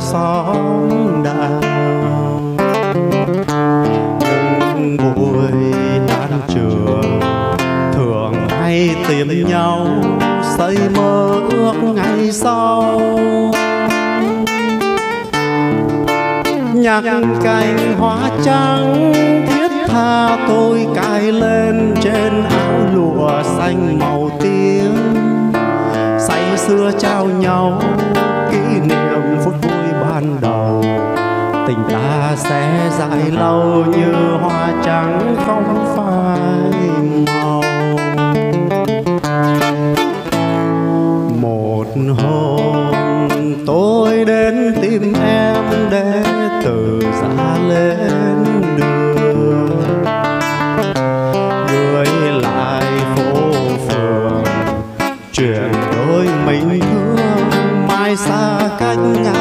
xóm đạo những buổi tan trường thường hay tìm nhau xây mơ ước ngày sau. Nhạc cành hoa trắng thiết tha tôi cài lên trên dài lâu như hoa trắng không phai màu. Một hôm tôi đến tìm em để từ ra lên đường. Gửi lại phố phường, chuyện đôi mình thương, mai xa cách ngã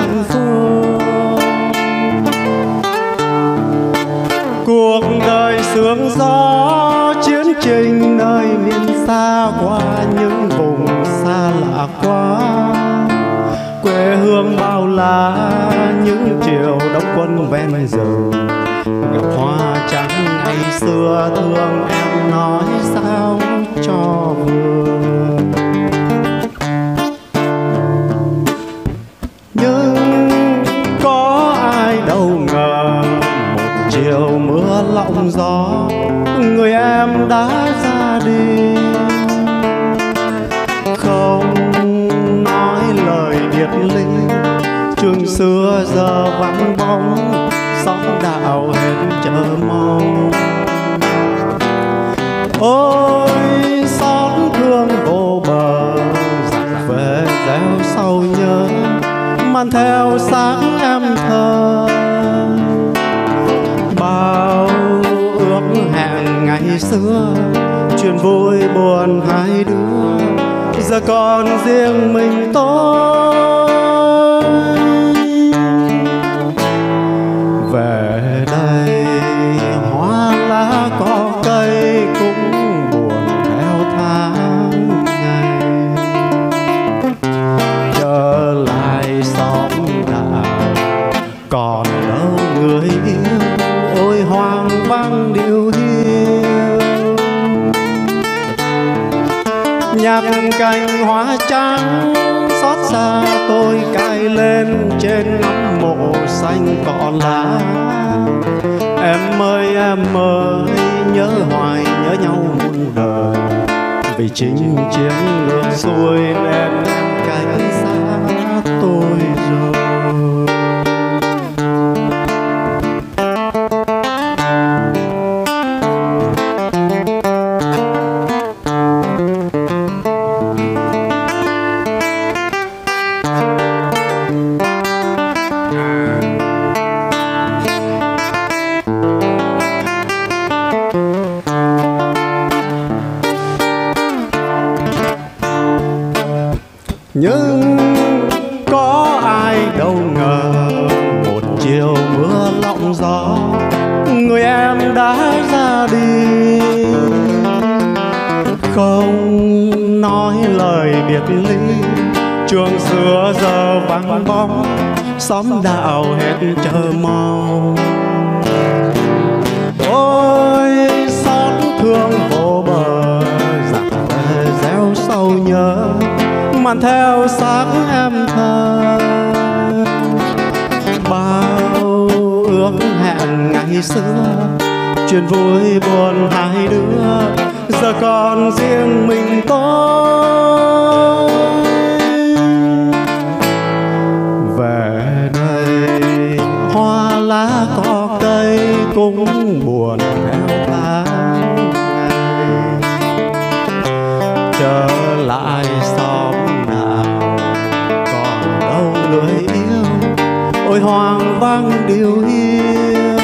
chiến nơi miền xa qua, những vùng xa lạ quá. Quê hương bao la, những chiều đóng quân ven rừng. Gặp hoa trắng ngày xưa, thương em nói sao cho vừa. Nhưng có ai đâu ngờ, một chiều mưa lộng gió đã ra đi. Không nói lời biệt ly, trường xưa giờ vắng bóng, xóm đạo hết chờ mong. Ôi xót thương vô bờ dạt về gieo sau nhớ, mang theo sáng em thơ. Bao ước hẹn ngày xưa chuyện vui buồn hai đứa giờ còn riêng mình tôi. Nhạc cành hoa trắng xót xa tôi cài lên trên ngắm mộ xanh cỏ lá. Em ơi em ơi, nhớ hoài nhớ nhau muôn đời, vì chính chiến ngược xuôi nên em cánh nhưng có ai đâu ngờ một chiều mưa lộng gió, người em đã ra đi. Không nói lời biệt ly trường xưa giờ vắng bóng xóm đạo hết chờ mong. Ôi, xót thương vô bờ dạt về gieo sâu nhớ màn theo sáng em thơ. Bao ước hẹn ngày xưa, chuyện vui buồn hai đứa, giờ còn riêng mình tôi. Về đây, hoa lá có cây cũng buồn theo tháng ôi hoàng vang điều hiu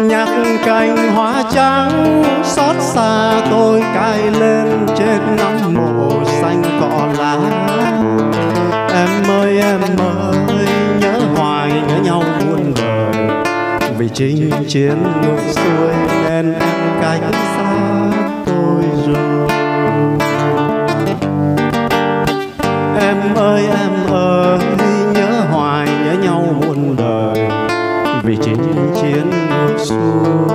nhạc cành hoa trắng, xót xa tôi cài lên trên nắng mộ xanh cỏ lá. Em ơi em ơi, nhớ hoài nhớ nhau muôn đời. Vì chinh chiến ngược xuôi nên em cách xa tôi rồi. muôn đời vì chiến chiến ngược xuôi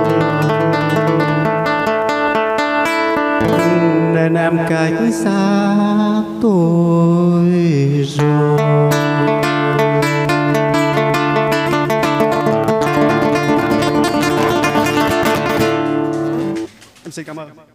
nên em cách xa tôi rồi. Em xin cảm ơn.